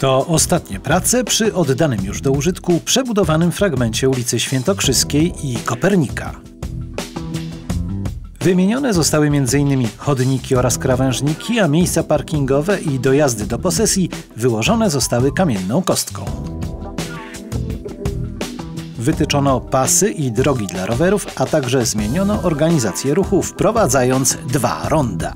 To ostatnie prace przy oddanym już do użytku przebudowanym fragmencie ulicy Świętokrzyskiej i Kopernika. Wymienione zostały m.in. chodniki oraz krawężniki, a miejsca parkingowe i dojazdy do posesji wyłożone zostały kamienną kostką. Wytyczono pasy i drogi dla rowerów, a także zmieniono organizację ruchu, wprowadzając dwa ronda.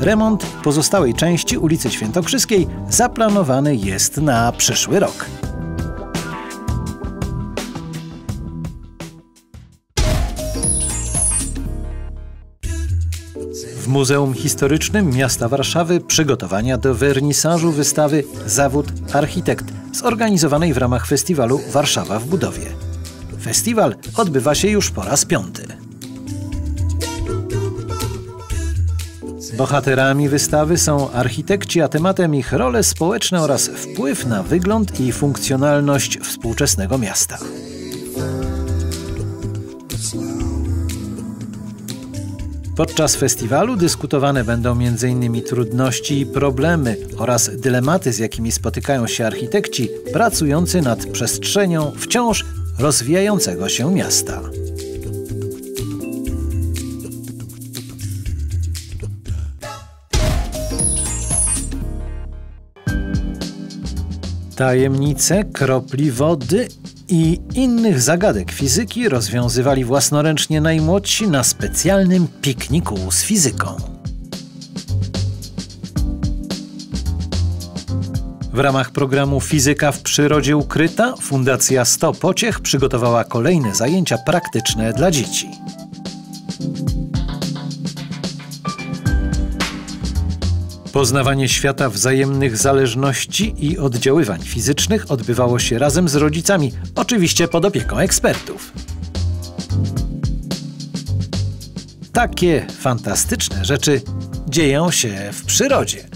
Remont pozostałej części ulicy Świętokrzyskiej zaplanowany jest na przyszły rok. W Muzeum Historycznym Miasta Warszawy przygotowania do wernisażu wystawy Zawód Architekt zorganizowanej w ramach festiwalu Warszawa w budowie. Festiwal odbywa się już po raz piąty. Bohaterami wystawy są architekci, a tematem ich role społeczne oraz wpływ na wygląd i funkcjonalność współczesnego miasta. Podczas festiwalu dyskutowane będą m.in. trudności i problemy oraz dylematy, z jakimi spotykają się architekci pracujący nad przestrzenią wciąż rozwijającego się miasta. Tajemnice kropli wody i innych zagadek fizyki rozwiązywali własnoręcznie najmłodsi na specjalnym pikniku z fizyką. W ramach programu Fizyka w przyrodzie ukryta Fundacja 100 Pociech przygotowała kolejne zajęcia praktyczne dla dzieci. Poznawanie świata wzajemnych zależności i oddziaływań fizycznych odbywało się razem z rodzicami, oczywiście pod opieką ekspertów. Takie fantastyczne rzeczy dzieją się w przyrodzie.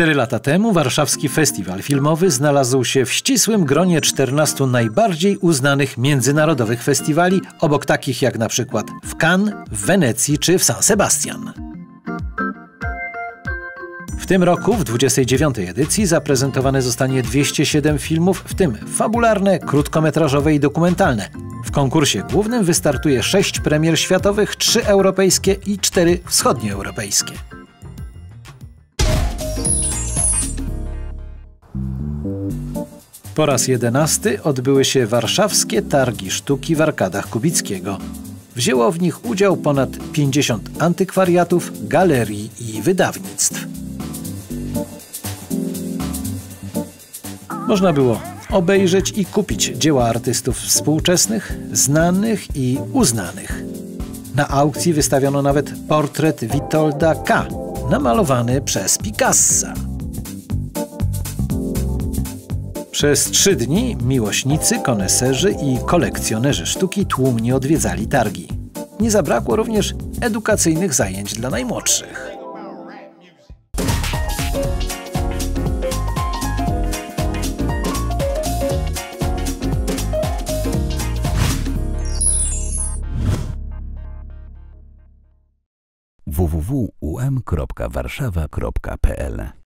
Cztery lata temu warszawski festiwal filmowy znalazł się w ścisłym gronie 14 najbardziej uznanych międzynarodowych festiwali, obok takich jak na przykład w Cannes, w Wenecji czy w San Sebastian. W tym roku, w 29. edycji, zaprezentowane zostanie 207 filmów, w tym fabularne, krótkometrażowe i dokumentalne. W konkursie głównym wystartuje 6 premier światowych, 3 europejskie i 4 wschodnioeuropejskie. Po raz jedenasty odbyły się warszawskie targi sztuki w Arkadach Kubickiego. Wzięło w nich udział ponad 50 antykwariatów, galerii i wydawnictw. Można było obejrzeć i kupić dzieła artystów współczesnych, znanych i uznanych. Na aukcji wystawiono nawet portret Witolda K., namalowany przez Picassa. Przez trzy dni miłośnicy, koneserzy i kolekcjonerzy sztuki tłumnie odwiedzali targi. Nie zabrakło również edukacyjnych zajęć dla najmłodszych. www.um.warszawa.pl